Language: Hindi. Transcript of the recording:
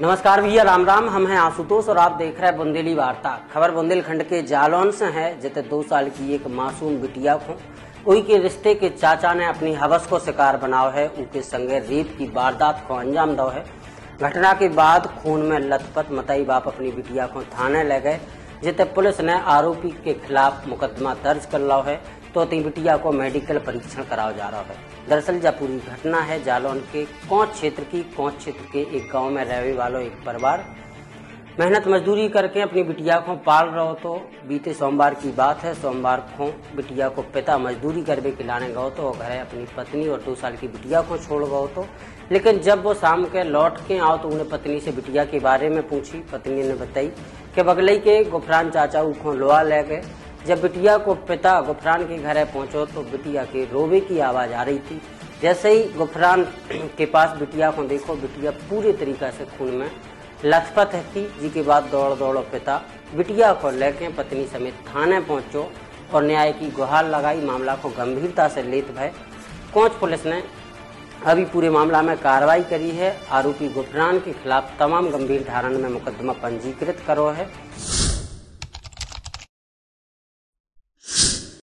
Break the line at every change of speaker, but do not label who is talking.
नमस्कार भैया, राम राम। हम हैं आशुतोष और आप देख रहे हैं बुंदेली वार्ता। खबर बुंदेलखंड के जालौन से है, जिते दो साल की एक मासूम बिटिया को कोई के रिश्ते के चाचा ने अपनी हवस को शिकार बनाओ है। उनके संगे रेप की वारदात को अंजाम दो है। घटना के बाद खून में लथपथ मताई बाप अपनी बिटिया को थाने ले गए, जिते पुलिस ने आरोपी के खिलाफ मुकदमा दर्ज कर लो है। तो बिटिया को मेडिकल परीक्षण कराया जा रहा है। दरअसल जब पूरी घटना है जालौन के कौच क्षेत्र की, कौच क्षेत्र के एक गाँव में रहने वालों एक परिवार, मेहनत मजदूरी करके अपनी बिटिया को पाल रहो तो बीते सोमवार की बात है। सोमवार को बिटिया को पिता मजदूरी करके खिलाने गए तो घर अपनी पत्नी और दो साल की बिटिया को छोड़ गए तो। लेकिन जब वो शाम के लौट के आओ तो उन्हें पत्नी से बिटिया के बारे में पूछी। पत्नी ने बताई कि बगलई के गुफरान चाचा को लोहा ले गए। जब बिटिया को पिता गुफरान के घर पहुंचो तो बिटिया के रोवे की आवाज़ आ रही थी। जैसे ही गुफरान के पास बिटिया को देखो, बिटिया पूरे तरीका से खून में लथपथ थी। जी के बाद दौड़ दौड़ो पिता बिटिया को लेके पत्नी समेत थाने पहुंचो और न्याय की गुहार लगाई। मामला को गंभीरता से लेत भय कोच पुलिस ने अभी पूरे मामला में कार्रवाई करी है। आरोपी गुफरान के खिलाफ तमाम गंभीर धारण में मुकदमा पंजीकृत करो है।